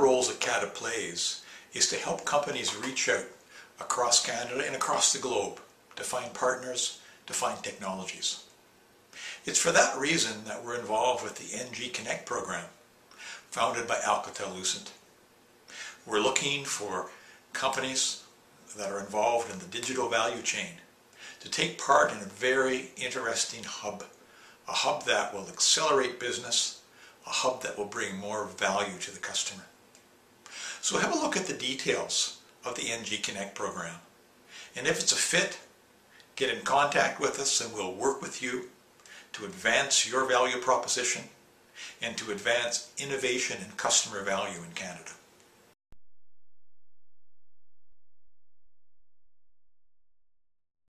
roles that CATA plays is to help companies reach out across Canada and across the globe to find partners, to find technologies. It's for that reason that we're involved with the NG Connect program, founded by Alcatel-Lucent. We're looking for companies that are involved in the digital value chain to take part in a very interesting hub, a hub that will accelerate business, a hub that will bring more value to the customer. So have a look at the details of the NG Connect program. And if it's a fit, get in contact with us and we'll work with you to advance your value proposition and to advance innovation and customer value in Canada.